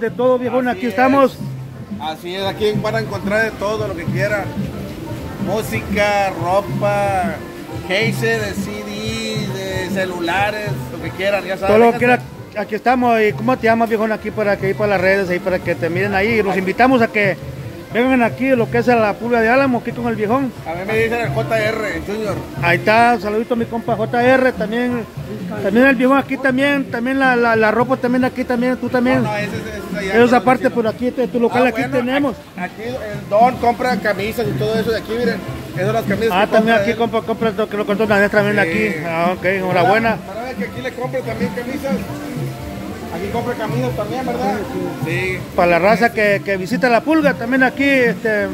De todo, viejón, Así aquí es. estamos. Así es, aquí van a encontrar de todo lo que quieran. Música, ropa, cases de CD, de celulares, lo que quieran, ya saben. Todo lo que quiera, aquí estamos. ¿Y cómo te llamas, viejón? Aquí para que ir para las redes, ahí para que te miren ahí. Los invitamos a que vengan aquí, lo que es a la pulga de Álamo, aquí con el viejón. A mí me dicen el JR, Junior. Ahí está, saludito a mi compa JR, también, también el viejón aquí también, también la, la, la ropa también aquí también, tú también. No, no, ese, es- ese es allá, Ellos aparte no, por aquí, de tu local Ah, aquí bueno, tenemos. Aquí el Don compra camisas y todo eso de aquí, miren. Esas son las camisas Ah, que también aquí compra, compra lo que lo contó también Sí. aquí. Ah, ok, enhorabuena. Para ver que aquí le compra también camisas. Aquí compra camisas también, ¿verdad? Sí. Para la raza que, que visita la pulga, también aquí, este,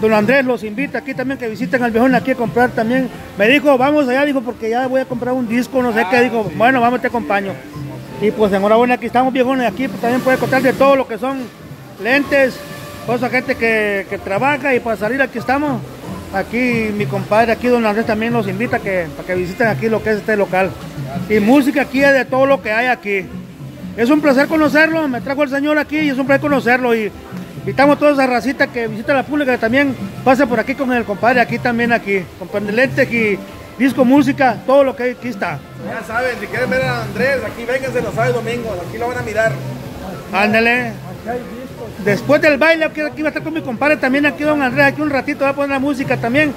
don Andrés los invita aquí también que visiten al viejón aquí a comprar también. Me dijo, vamos allá, dijo, porque ya voy a comprar un disco, no sé Ah, qué, dijo, bueno, vamos, te acompaño. Y pues enhorabuena, aquí estamos viejones, aquí pues, también puede contar de todo lo que son lentes, toda esa gente que, que trabaja y para salir aquí estamos. Aquí mi compadre, aquí don Andrés también los invita que, para que visiten aquí lo que es este local. Y música aquí es de todo lo que hay aquí. Es un placer conocerlo, me trajo el señor aquí y es un placer conocerlo y invitamos a toda esa racita que visita la pública que también pase por aquí con el compadre, aquí también aquí, con lentes y disco, música, todo lo que aquí está. Ya saben, si quieren ver a Andrés, aquí vénganse los sábados y domingos. Aquí lo van a mirar. Ándale. Después del baile, aquí, va a estar con mi compadre también, aquí don Andrés, aquí un ratito va a poner la música también,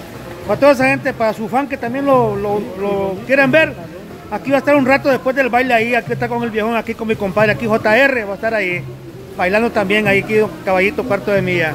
para toda esa gente, para su fan que también lo, lo, lo quieren ver. Aquí va a estar un rato después del baile ahí, aquí está con el viejón, aquí con mi compadre, aquí JR va a estar ahí, bailando también ahí, aquí caballito cuarto de milla.